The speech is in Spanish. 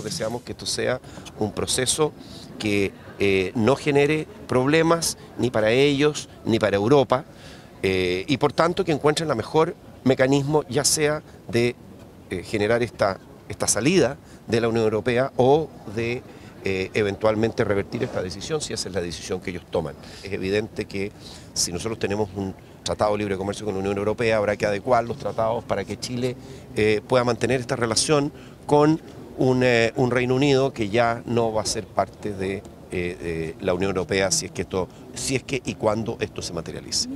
nosotros deseamos que esto sea un proceso que eh, no genere problemas ni para ellos ni para Europa eh, y por tanto que encuentren la mejor mecanismo ya sea de eh, generar esta, esta salida de la Unión Europea o de eventualmente revertir esta decisión si esa es la decisión que ellos toman. Es evidente que si nosotros tenemos un tratado de libre comercio con la Unión Europea habrá que adecuar los tratados para que Chile pueda mantener esta relación con un, un Reino Unido que ya no va a ser parte de eh, la Unión Europea si es que esto, si es que y cuando esto se materialice.